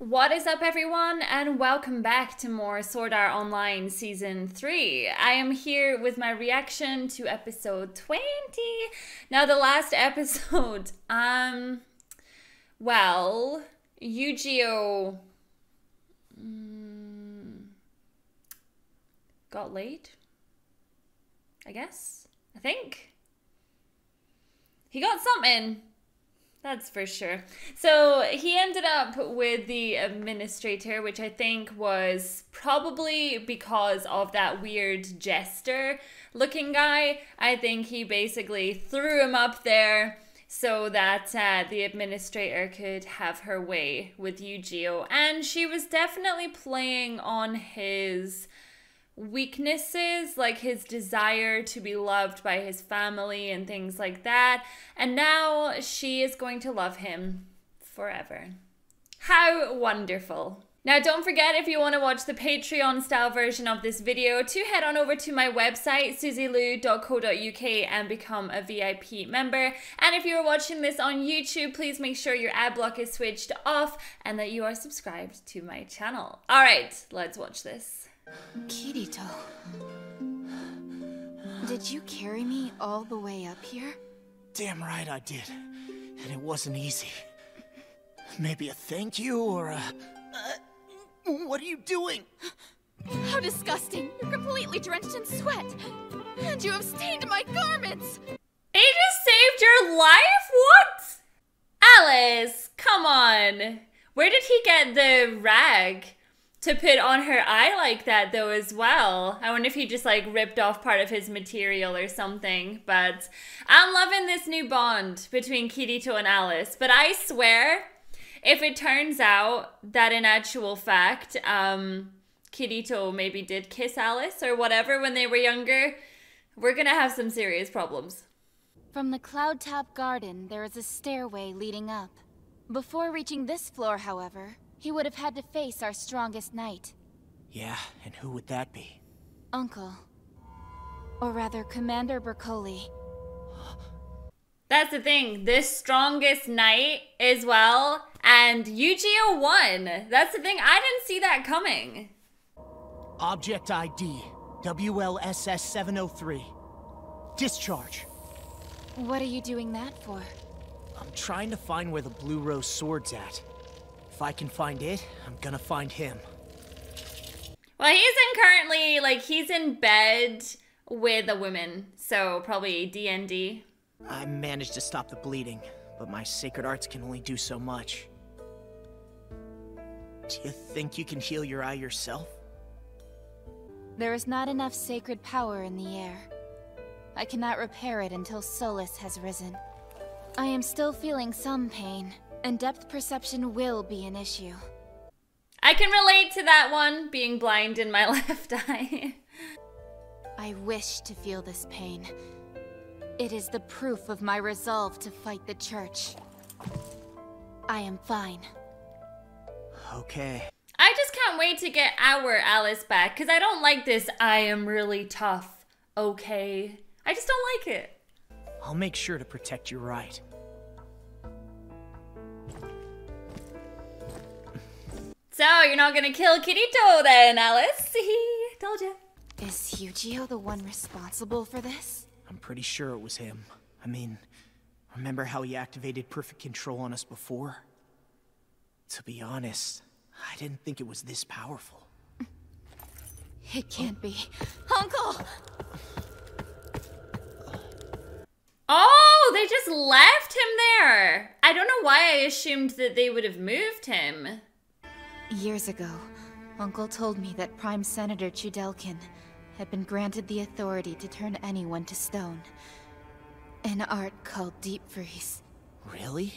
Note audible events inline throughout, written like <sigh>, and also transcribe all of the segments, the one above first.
What is up, everyone, and welcome back to more Sword Art Online Season 3. I am here with my reaction to episode 20. Now, the last <laughs> episode, um, well, Eugeo mm, got laid, I guess, I think. He got something. That's for sure. So he ended up with the administrator, which I think was probably because of that weird jester looking guy. I think he basically threw him up there so that uh, the administrator could have her way with Eugeo. And she was definitely playing on his weaknesses, like his desire to be loved by his family and things like that. And now she is going to love him forever. How wonderful. Now, don't forget if you want to watch the Patreon style version of this video to head on over to my website, suzylu.co.uk, and become a VIP member. And if you're watching this on YouTube, please make sure your ad block is switched off and that you are subscribed to my channel. All right, let's watch this. Kirito. Did you carry me all the way up here? Damn right I did. And it wasn't easy. Maybe a thank you or a... Uh, what are you doing? How disgusting! You're completely drenched in sweat! And you have stained my garments! He just saved your life? What? Alice, come on. Where did he get the rag? To put on her eye like that though as well. I wonder if he just like ripped off part of his material or something. But I'm loving this new bond between Kirito and Alice. But I swear, if it turns out that in actual fact, um, Kirito maybe did kiss Alice or whatever when they were younger, we're gonna have some serious problems. From the Cloud Top Garden, there is a stairway leading up. Before reaching this floor, however, he would have had to face our strongest knight. Yeah, and who would that be? Uncle. Or rather, Commander Bercoli. That's the thing. This strongest knight as well. And Eugeo won. That's the thing. I didn't see that coming. Object ID WLSS 703. Discharge. What are you doing that for? I'm trying to find where the Blue Rose sword's at. If I can find it, I'm gonna find him. Well, he's in currently, like, he's in bed with a woman, so probably DND. I managed to stop the bleeding, but my sacred arts can only do so much. Do you think you can heal your eye yourself? There is not enough sacred power in the air. I cannot repair it until Solas has risen. I am still feeling some pain, and depth perception will be an issue. I can relate to that one, being blind in my <laughs> left eye. I wish to feel this pain. It is the proof of my resolve to fight the Church. I am fine. Okay. I just can't wait to get our Alice back, because I don't like this I am really tough, okay? I just don't like it. I'll make sure to protect your right. So, you're not gonna kill Kirito then, Alice? <laughs> Told you. Is Eugeo the one responsible for this? I'm pretty sure it was him. I mean, remember how he activated perfect control on us before? To be honest, I didn't think it was this powerful. <laughs> It can't be. <gasps> Uncle! Oh, they just left him there. I don't know why I assumed that they would have moved him. Years ago, Uncle told me that Prime Senator Chudelkin had been granted the authority to turn anyone to stone. An art called Deep Freeze. Really?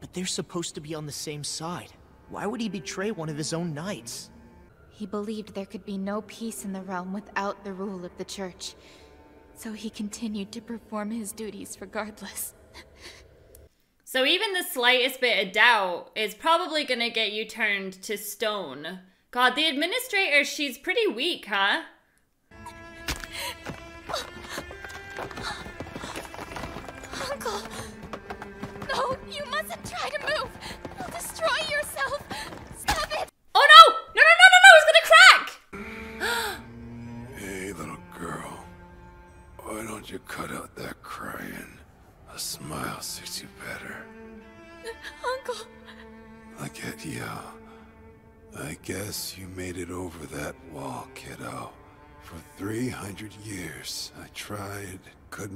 But they're supposed to be on the same side. Why would he betray one of his own knights? He believed there could be no peace in the realm without the rule of the Church. So he continued to perform his duties regardless. <laughs> So even the slightest bit of doubt is probably going to get you turned to stone. God, the administrator, she's pretty weak, huh?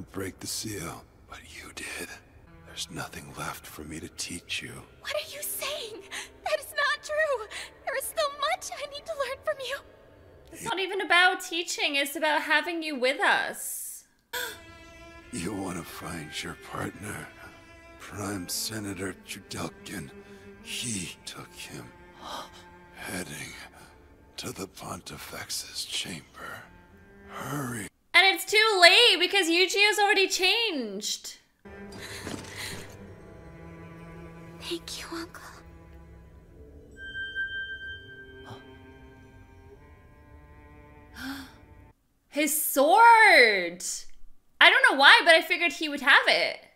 Couldn't break the seal, but you did. There's nothing left for me to teach you. What are you saying? That is not true. There is still much I need to learn from you. It's not even about teaching, it's about having you with us. <gasps> You want to find your partner, Prime Senator Chudelkin. He took him, <gasps> heading to the Pontifex's chamber. Hurry. It's too late because Eugeo's already changed. Thank you, Uncle. <gasps> His sword! I don't know why, but I figured he would have it.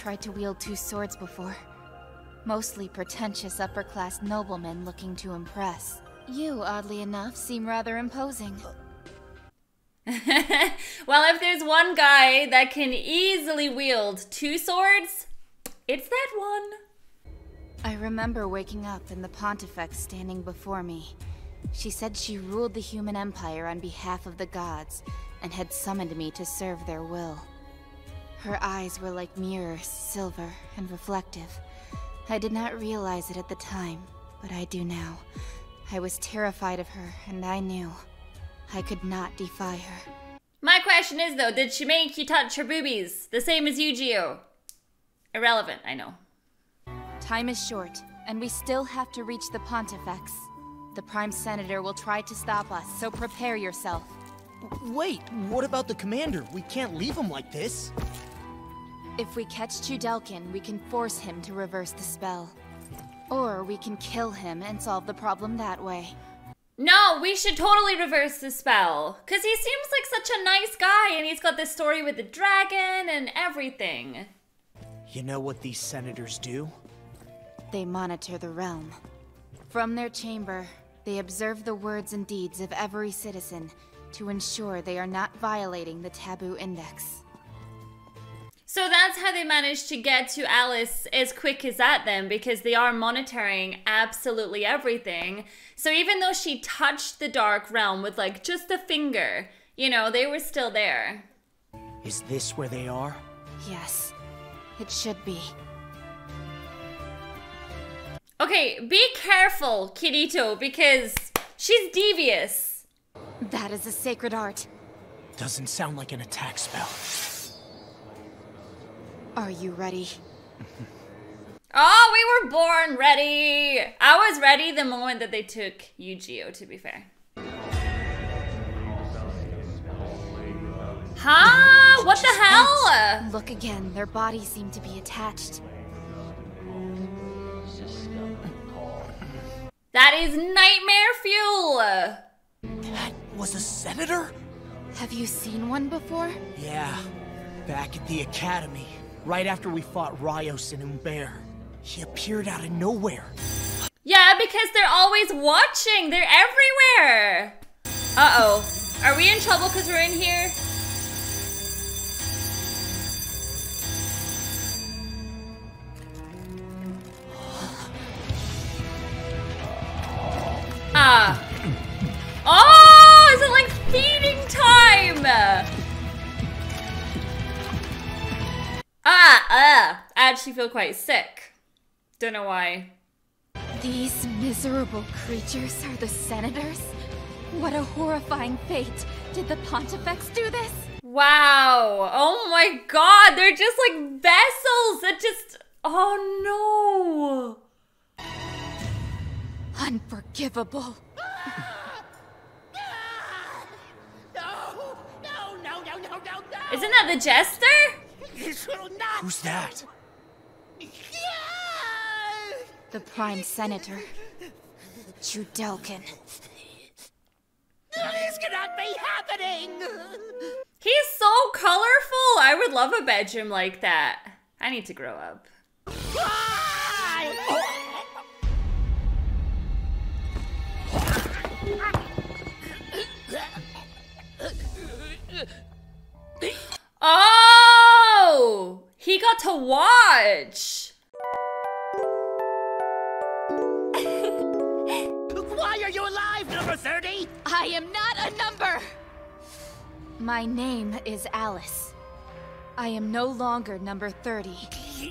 Tried to wield two swords before. Mostly pretentious upper-class noblemen looking to impress. You, oddly enough, seem rather imposing. <laughs> well, if there's one guy that can easily wield two swords, it's that one. I remember waking up and the Pontifex standing before me. She said she ruled the human empire on behalf of the gods and had summoned me to serve their will. Her eyes were like mirrors, silver and reflective. I did not realize it at the time, but I do now. I was terrified of her, and I knew I could not defy her. My question is though, did she make you touch her boobies? The same as Eugeo? Irrelevant, I know. Time is short, and we still have to reach the Pontifex. The Prime Senator will try to stop us, so prepare yourself. Wait, what about the commander? We can't leave him like this. If we catch Chudelkin, we can force him to reverse the spell. Or we can kill him and solve the problem that way. No, we should totally reverse the spell. Because he seems like such a nice guy, and he's got this story with the dragon and everything. You know what these senators do? They monitor the realm. From their chamber, they observe the words and deeds of every citizen to ensure they are not violating the Taboo Index. So that's how they managed to get to Alice as quick as that, then, because they are monitoring absolutely everything. So even though she touched the Dark Realm with like just a finger, you know, they were still there. Is this where they are? Yes, it should be. Okay, be careful, Kirito, because she's devious. That is a sacred art. Doesn't sound like an attack spell. Are you ready? <laughs> oh, we were born ready. I was ready the moment that they took Eugeo, to be fair. Huh? What the hell? Look again, their bodies seem to be attached. That is nightmare fuel! That was a senator? Have you seen one before? Yeah, back at the academy, right after we fought Raios and Humbert. He appeared out of nowhere. Yeah, because they're always watching. They're everywhere. Uh-oh. Are we in trouble because we're in here? Ah. Oh, actually feel quite sick. Don't know why. These miserable creatures are the senators? What a horrifying fate. Did the Pontifex do this? Wow. Oh my god, they're just like vessels that just. Oh no. Unforgivable. No! <laughs> No, no, no, no, no, no! Isn't that the jester? This will not Who's that? The Prime Senator. Chudelkin. This cannot be happening! He's so colorful. I would love a bedroom like that. I need to grow up. Oh! He got to watch! 30? I am not a number! My name is Alice. I am no longer number 30. <gasps>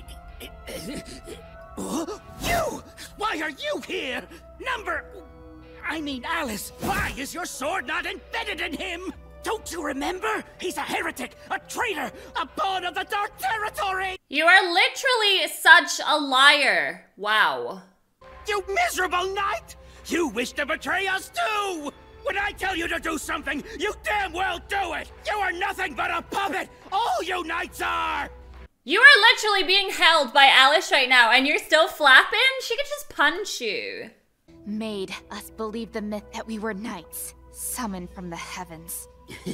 You! Why are you here? Number. I mean, Alice, why is your sword not embedded in him? Don't you remember? He's a heretic, a traitor, a pawn of the Dark Territory! You are literally such a liar. Wow. You miserable knight! You wish to betray us too! When I tell you to do something, you damn well do it! You are nothing but a puppet! All you knights are! You are literally being held by Alice right now, and you're still flapping? She could just punch you. Made us believe the myth that we were knights, summoned from the heavens. <laughs>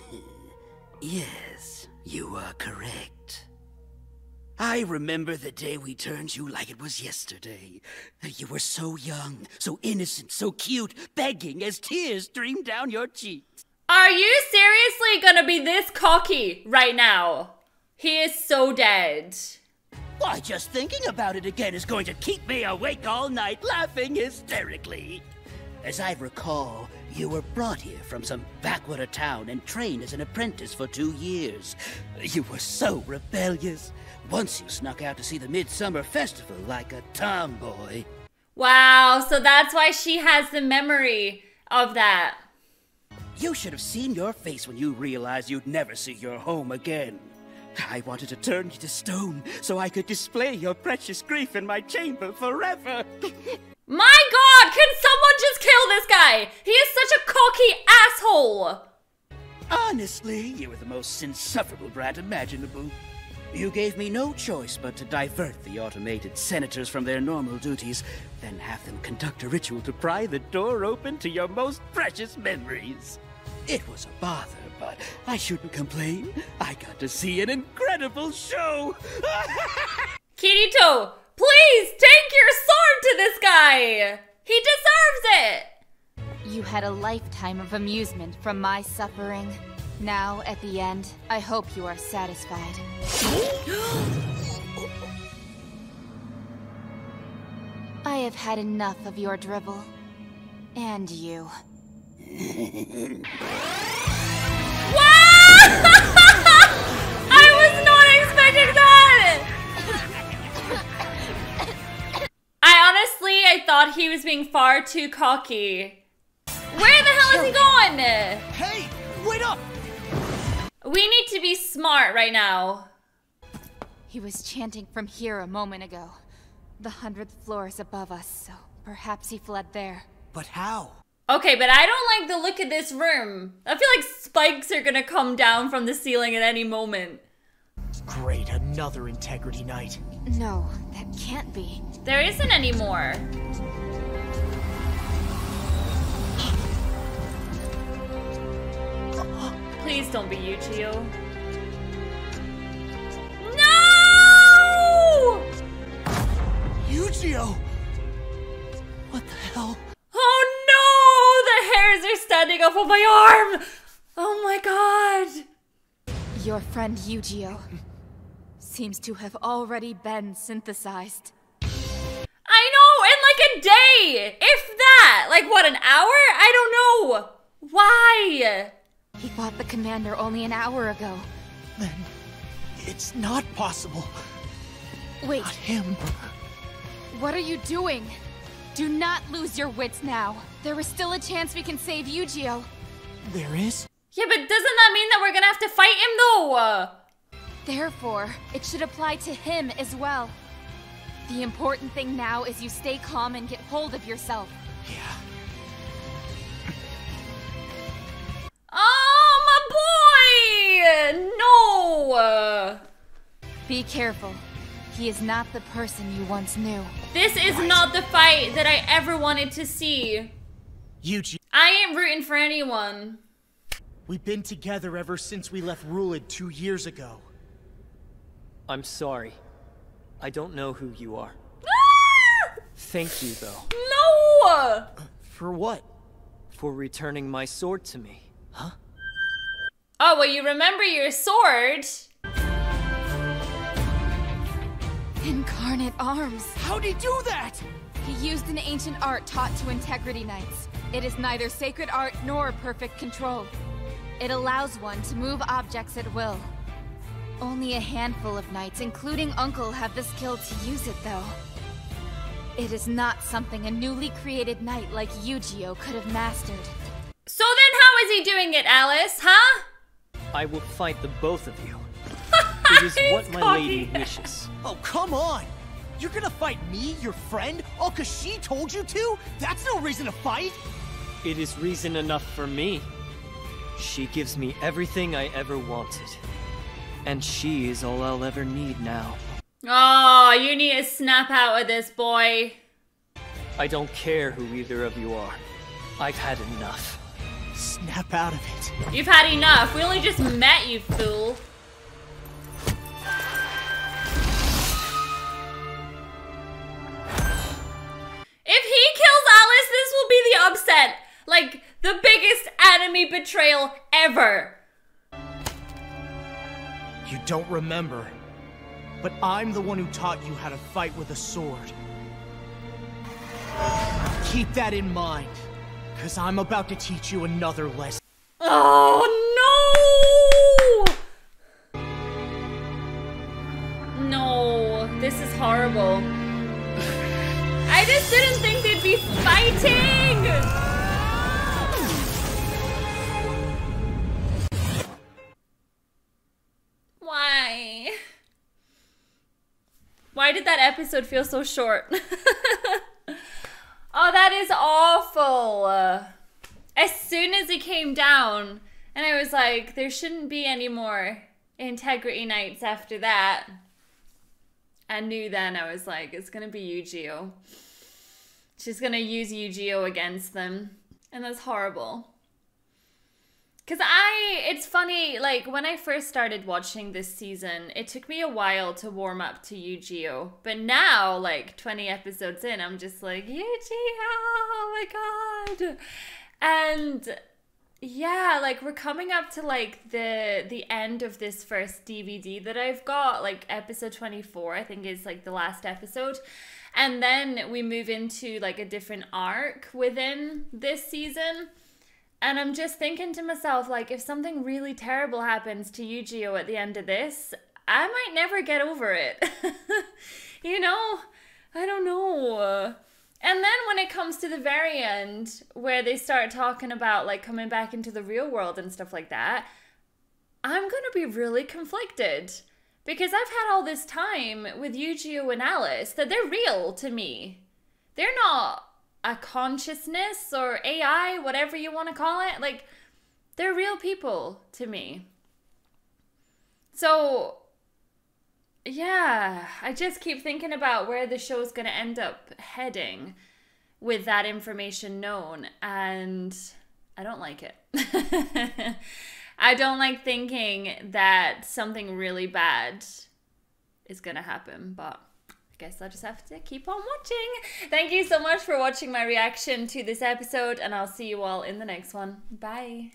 Yes, you are correct. I remember the day we turned you like it was yesterday. You were so young, so innocent, so cute, begging as tears streamed down your cheeks. Are you seriously gonna be this cocky right now? He is so dead. Why, just thinking about it again is going to keep me awake all night, laughing hysterically. As I recall, you were brought here from some backwater town and trained as an apprentice for two years. You were so rebellious. Once you snuck out to see the Midsummer Festival like a tomboy. Wow, so that's why she has the memory of that. You should have seen your face when you realized you'd never see your home again. I wanted to turn you to stone so I could display your precious grief in my chamber forever. <laughs> My god, can someone just kill this guy? He is such a cocky asshole. Honestly, you were the most insufferable brat imaginable. You gave me no choice but to divert the automated senators from their normal duties, then have them conduct a ritual to pry the door open to your most precious memories. It was a bother, but I shouldn't complain. I got to see an incredible show. <laughs> Kirito, please take your sword to this guy. He deserves it. You had a lifetime of amusement from my suffering. Now, at the end, I hope you are satisfied. <gasps> I have had enough of your dribble. And you. <laughs> <laughs> I was not expecting that. I honestly, I thought he was being far too cocky. Where the hell is he going? Hey, wait up! We need to be smart right now. He was chanting from here a moment ago. The hundredth floor is above us, so perhaps he fled there. But how? Okay, but I don't like the look of this room. I feel like spikes are gonna come down from the ceiling at any moment. Great, another integrity knight. No, that can't be. There isn't any Please don't be Eugeo. No! Eugeo! What the hell? Oh no! The hairs are standing up on my arm! Oh my god! Your friend Eugeo seems to have already been synthesized. I know, in like a day! If that! Like what, an hour? I don't know! Why? He fought the commander only an hour ago. Then it's not possible. Wait, Not him. what are you doing? Do not lose your wits now. There is still a chance we can save Eugeo. There is? Yeah, but doesn't that mean that we're gonna have to fight him though? Therefore, it should apply to him as well. The important thing now is you stay calm and get hold of yourself. Yeah. Oh, my boy! No! Be careful. He is not the person you once knew. This is not the fight that I ever wanted to see. Yuji, I ain't rooting for anyone. we've been together ever since we left Rulid two years ago. I'm sorry. I don't know who you are. Ah! Thank you, though. No! For what? for returning my sword to me. Oh, well, you remember your sword. Incarnate arms. How'd he do that? He used an ancient art taught to Integrity Knights. It is neither sacred art nor perfect control. It allows one to move objects at will. Only a handful of knights, including Uncle, have the skill to use it, though. It is not something a newly created knight like Eugeo could have mastered. So then how is he doing it, Alice, huh? I will fight the both of you. <laughs> It is what my lady cocky. wishes. Oh, come on! You're gonna fight me, your friend, all cause she told you to? That's no reason to fight! It is reason enough for me. She gives me everything I ever wanted. And she is all I'll ever need now. Oh, you need to snap out of this, boy. I don't care who either of you are. I've had enough. Snap out of it. You've had enough. We only just met, you fool. If he kills Alice, this will be the upset. Like, the biggest enemy betrayal ever. You don't remember. But I'm the one who taught you how to fight with a sword. Keep that in mind, because I'm about to teach you another lesson. Oh, no! No, this is horrible. I just didn't think they'd be fighting! Why? Why did that episode feel so short? <laughs> oh, that is awful. As soon as it came down, and I was like, there shouldn't be any more integrity knights after that. I knew then I was like, it's gonna be Eugeo. She's gonna use Eugeo against them. And that's horrible. Cause I, it's funny, like when I first started watching this season, it took me a while to warm up to Eugeo! But now, like 20 episodes in, I'm just like, Eugeo! Oh my god! And yeah, like we're coming up to like the the end of this first DVD that I've got, like episode 24, I think is like the last episode. And then we move into like a different arc within this season. And I'm just thinking to myself, like, if something really terrible happens to Eugeo at the end of this, I might never get over it. <laughs> you know? I don't know. And then when it comes to the very end, where they start talking about like coming back into the real world and stuff like that, I'm gonna be really conflicted. Because I've had all this time with Eugeo! and Alice that they're real to me. They're not a consciousness or AI, whatever you want to call it. Like, they're real people to me. So, yeah, I just keep thinking about where the show's going to end up heading with that information known, and I don't like it. <laughs> I don't like thinking that something really bad is going to happen, but guess I'll just have to keep on watching. Thank you so much for watching my reaction to this episode, and I'll see you all in the next one. Bye.